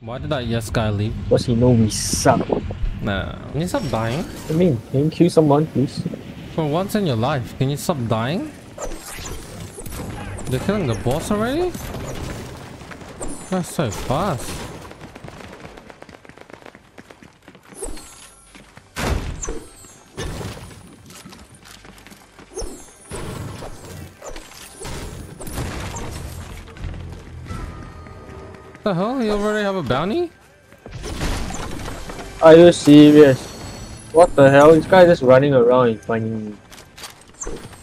Why did that yes guy leave? Because he know we suck. Nah. Can you stop dying? I mean, can you kill someone, please? For once in your life, can you stop dying? They're killing the boss already? That's so fast. The hell? You already have a bounty? Are you serious? What the hell? This guy just running around and finding me.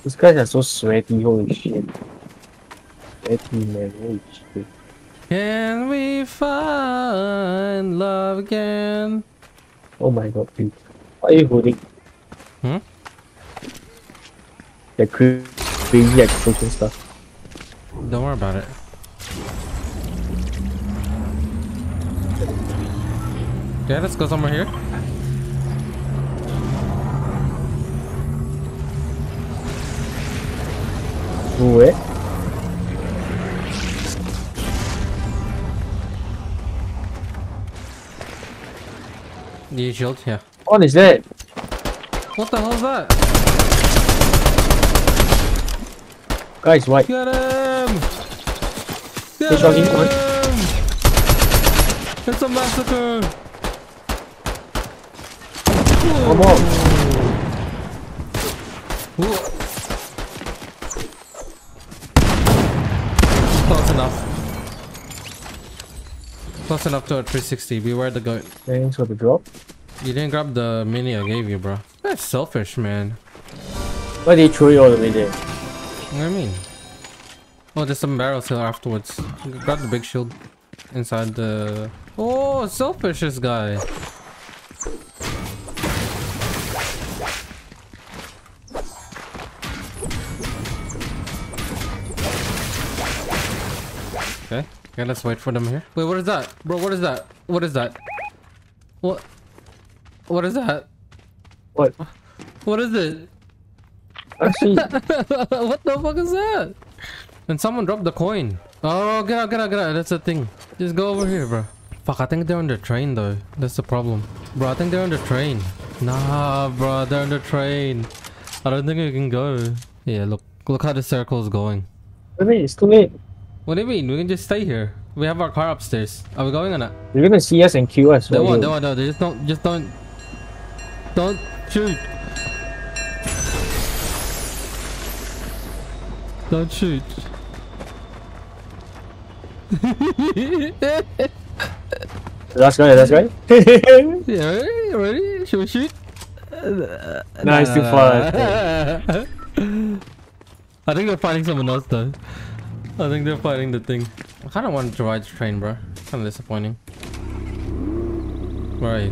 These guys are so sweaty, holy shit. Sweaty man, holy shit. Can we find love again? Oh my god, please. Why are you holding? Hmm? The cra- crazy explosion stuff. Don't worry about it. Yeah, let's go somewhere here. Where? Need shield? Yeah. What is that? What the hell is that? Guys, white. Get him! Get Which one? Which one? him! It's a massacre! More. Whoa. Close enough. Close enough to a 360. Beware the goat. Thanks for the drop. You didn't grab the mini I gave you, bro. That's selfish, man. Why did you throw all the way there? What do you mean? Oh, there's some barrels here afterwards. Grab the big shield inside the. Oh, selfish this guy. Okay. Okay, let's wait for them here. Wait, what is that? Bro, what is that? What is that? What? What is that? What? What is it? Actually, what the fuck is that? And someone dropped the coin. Oh, get out, get out, get out. That's the thing. Just go over here, bro. Fuck, I think they're on the train though. That's the problem. Bro, I think they're on the train. Nah, bro, they're on the train. I don't think we can go. Yeah, look. Look how the circle is going. I mean, it's too late. What do you mean? We can just stay here. We have our car upstairs. Are we going or not? You're gonna see us and kill us. They right won't, They won't. no. They just don't, just don't. Don't shoot. Don't shoot. Last guy, last guy. Yeah, ready? ready? Should we shoot? Nah, it's too far. I think they're fighting someone else though. I think they're fighting the thing. I kind of wanted to ride the train, bro. Kind of disappointing. Where are you?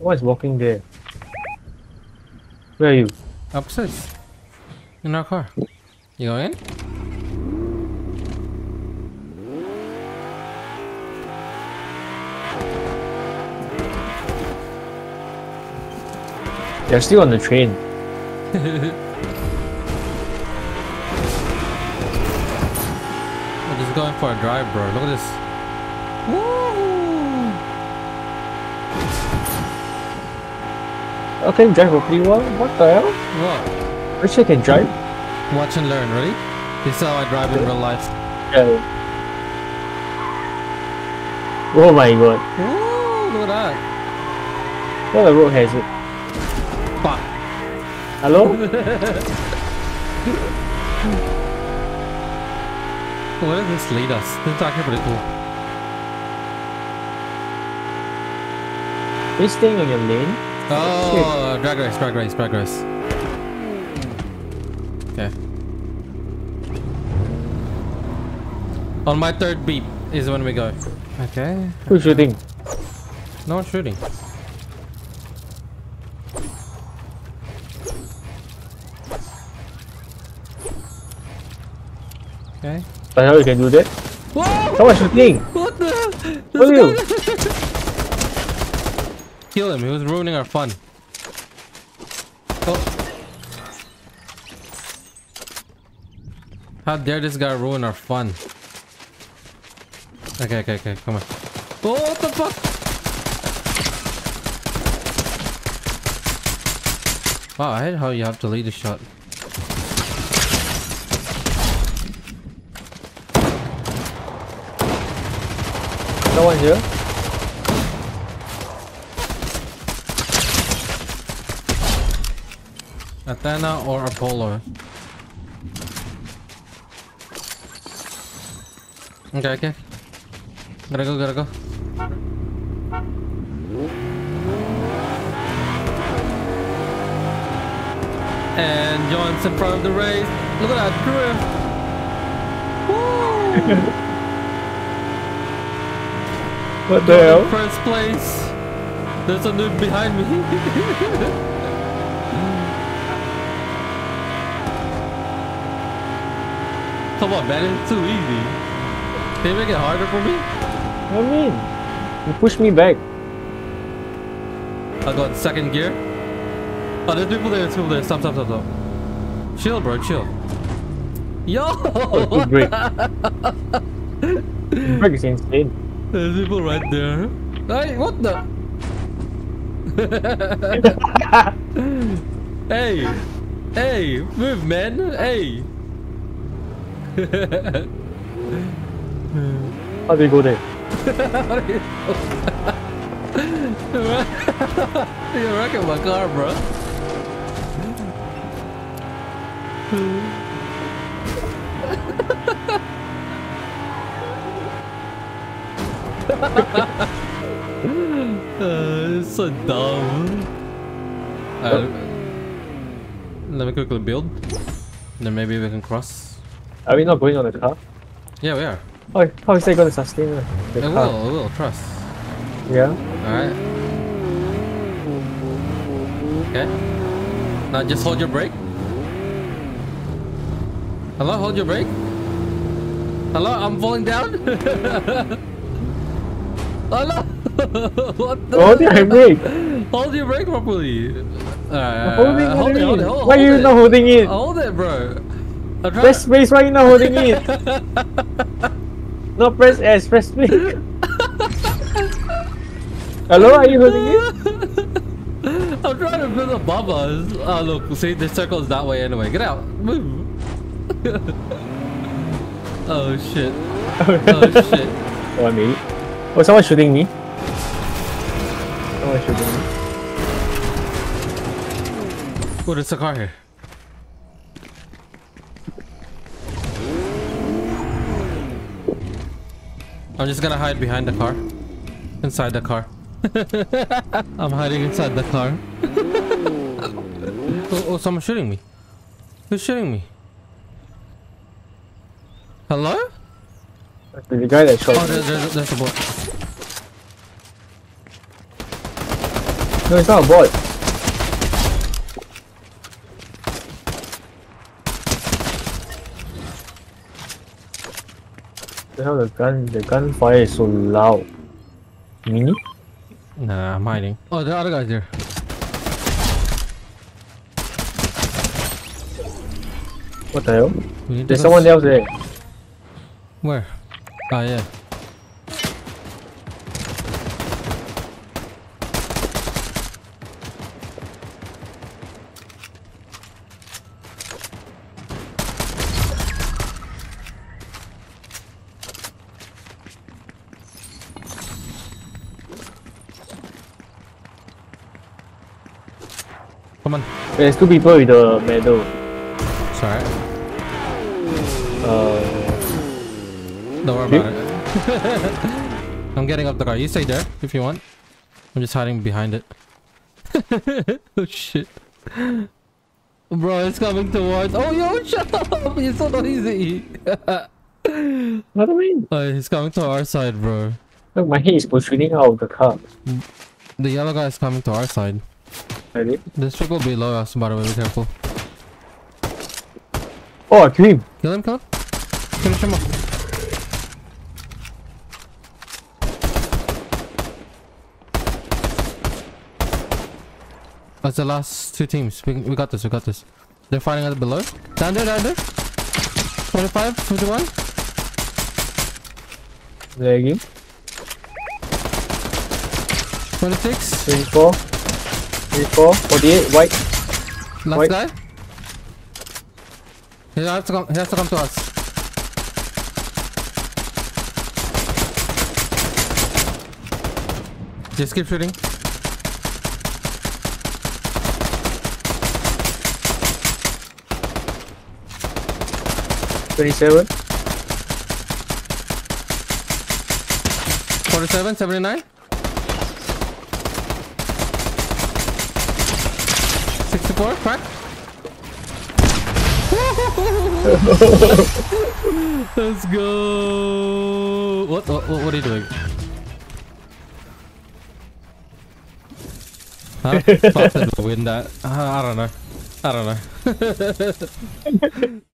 Why is walking there? Where are you? Upstairs. In our car. You go in? They're still on the train. just going for a drive, bro. Look at this. Woo! Okay, drive for pretty well. What the hell? What? Wish I can drive. Watch and learn, really? This is how I drive in real life. Yeah. Oh my god. Woo! Look at that. What the road has it? Fuck. Hello? Where does this lead us? Actually pretty cool. Are you staying on your lane? Oh, drag race, drag race, drag race. Okay. On my third beep is when we go. Okay. Who's shooting? No one's shooting. Okay. The know you can do that? Whoa! Someone shooting! What the? What are you? Kill him. He was ruining our fun. Oh. How dare this guy ruin our fun? Okay, okay, okay, come on. Oh, what the fuck? Wow, I hate how you have to lead a shot. No one here. Athena or Apollo? Okay, okay. Gotta go, gotta go. And John's in front of the race. Look at that drift. Woo! What the hell? first place. There's a dude behind me. Come on, man. It's too easy. Can you make it harder for me? What do you mean? You push me back. I got second gear. Oh, there's people there, there's people there. Stop, stop, stop, stop. Chill, bro, chill. Yo! Oh, brake. brake is insane. There's people right there. Hey, what the? hey! Hey! Move, man! Hey! How do you go there? You're wrecking my car, bro. Uh, it's so dumb. Uh, let me quickly build. Then maybe we can cross. Are we not going on the car? Yeah, we are. How, how is that going to sustain the It car? will, it will, trust. Yeah. Alright. Okay. Now just hold your brake. Hello, hold your brake. Hello, I'm falling down. Hello. what the? Oh, the brake. Hold your brake properly. Alright. holding hold it. hold it, hold, Why are you it. not holding it? Hold it, bro. Press space. Why are you not holding it? no, press S. Press space. Hello, are you holding it? I'm trying to build above us. Oh look, see the circle's that way anyway. Get out. Move. oh shit. Oh shit. Oh, I it. Oh, someone's shooting me. Someone's shooting me. Oh, there's a car here. I'm just gonna hide behind the car. Inside the car. I'm hiding inside the car. oh, oh, someone's shooting me. Who's shooting me? Hello? The guy that shot Oh, me. there, there's, there's a boat. No, it's not a bot. The hell, the gun, the gunfire is so loud. Mini? Nah, I'm hiding. Oh, the other guy's there. What the hell? We need to There's someone else there. Where? Ah, yeah. Come on. There's two people with the medal. Sorry. Uh, Don't worry about it. I'm getting up the car. You stay there if you want. I'm just hiding behind it. oh shit. Bro, it's coming towards. Oh, yo, shut up! You're so noisy. what do you mean? oh, he's coming to our side, bro. Look, my head is protruding out of the car. The yellow guy is coming to our side. Ready? There's people below us, by the way. Be careful. Oh, him. Kill him, kill him. Finish him off. That's the last two teams. We, we got this, we got this. They're fighting at the below. Down there, down there. 25, 51. Lagging. 26. 24. 24. 48. White. Last Wait. guy. He has to come. He has to come to us. Just keep shooting. Twenty-seven. 47, 79. 64, crack. Let's go. What, what, what are you doing? Fast did win that? Uh, I don't know. I don't know.